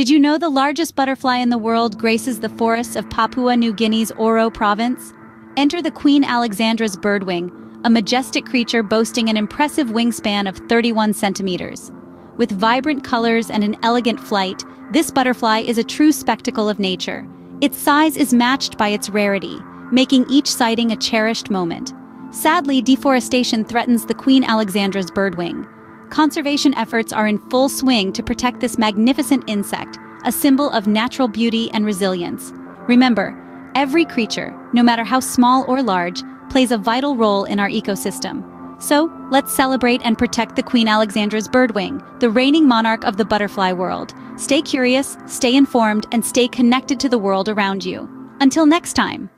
Did you know the largest butterfly in the world graces the forests of Papua New Guinea's Oro province? Enter the Queen Alexandra's birdwing, a majestic creature boasting an impressive wingspan of 31 centimeters. With vibrant colors and an elegant flight, this butterfly is a true spectacle of nature. Its size is matched by its rarity, making each sighting a cherished moment. Sadly, deforestation threatens the Queen Alexandra's birdwing. Conservation efforts are in full swing to protect this magnificent insect, a symbol of natural beauty and resilience. Remember, every creature, no matter how small or large, plays a vital role in our ecosystem. So, let's celebrate and protect the Queen Alexandra's birdwing, the reigning monarch of the butterfly world. Stay curious, stay informed, and stay connected to the world around you. Until next time.